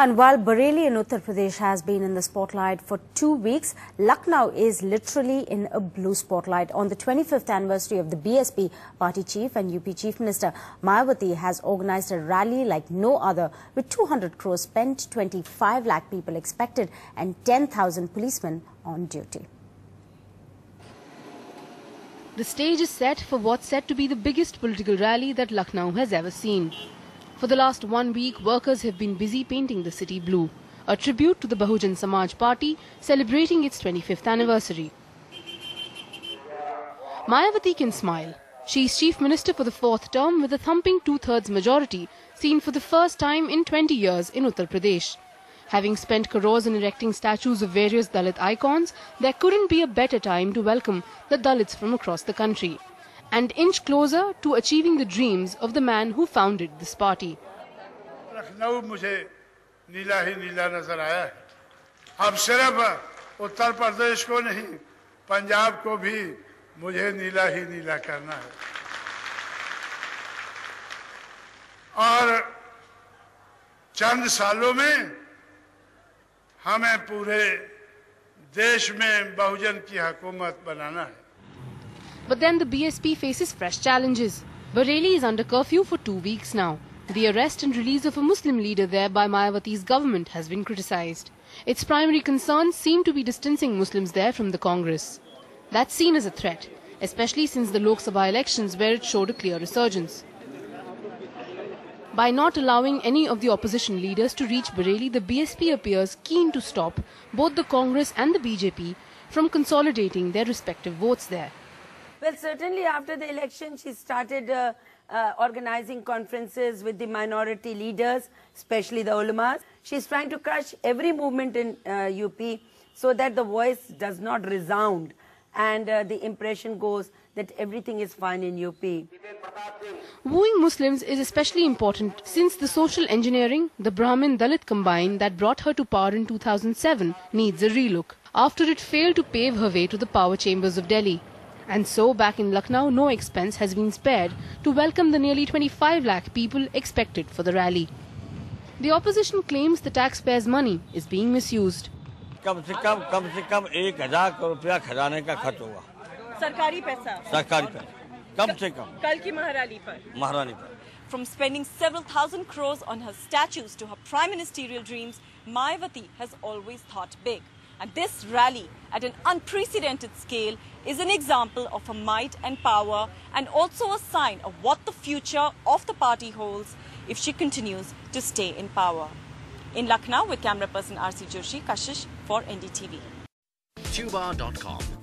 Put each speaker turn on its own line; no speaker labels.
And while Bareilly in Uttar Pradesh has been in the spotlight for two weeks, Lucknow is literally in a blue spotlight. On the 25th anniversary of the BSP party chief and UP Chief Minister Mayawati has organized a rally like no other with 200 crores spent, 25 lakh people expected and 10,000 policemen on duty.
The stage is set for what's said to be the biggest political rally that Lucknow has ever seen. For the last one week, workers have been busy painting the city blue, a tribute to the Bahujan Samaj Party celebrating its 25th anniversary. Mayawati can smile. She is Chief Minister for the fourth term with a thumping two-thirds majority seen for the first time in 20 years in Uttar Pradesh. Having spent crores in erecting statues of various Dalit icons, there couldn't be a better time to welcome the Dalits from across the country and inch closer to achieving the dreams of the man who founded this party.
Lucknow मुझे नीला ही नीला नज़र आया है। अब सिर्फ़ उत्तर प्रदेश को नहीं, पंजाब को भी मुझे नीला ही नीला करना है। और चंद सालों में हमें पूरे देश में बहुजन की हुकूमत बनाना है।
But then the BSP faces fresh challenges. Bareilly is under curfew for two weeks now. The arrest and release of a Muslim leader there by Mayawati's government has been criticized. Its primary concerns seem to be distancing Muslims there from the Congress. That's seen as a threat, especially since the Lok Sabha elections where it showed a clear resurgence. By not allowing any of the opposition leaders to reach Bareilly, the BSP appears keen to stop both the Congress and the BJP from consolidating their respective votes there.
Well, certainly after the election, she started uh, uh, organizing conferences with the minority leaders, especially the ulamas. She's trying to crush every movement in uh, UP so that the voice does not resound and uh, the impression goes that everything is fine in UP.
Wooing Muslims is especially important since the social engineering, the Brahmin Dalit combine that brought her to power in 2007 needs a relook after it failed to pave her way to the power chambers of Delhi. And so, back in Lucknow, no expense has been spared to welcome the nearly 25 lakh people expected for the rally. The opposition claims the taxpayers' money is being misused.
कम से कम कम से कम एक हजार करोड़ रुपया खजाने का खर्च होगा
सरकारी पैसा
सरकारी पैसा कम से कम
कल की महाराली पर
महारानी पर
From spending several thousand crores on her statues to her prime ministerial dreams, Mayawati has always thought big. And this rally, at an unprecedented scale, is an example of her might and power and also a sign of what the future of the party holds if she continues to stay in power. In Lucknow with camera person RC Joshi, Kashish for NDTV.
Tuba.com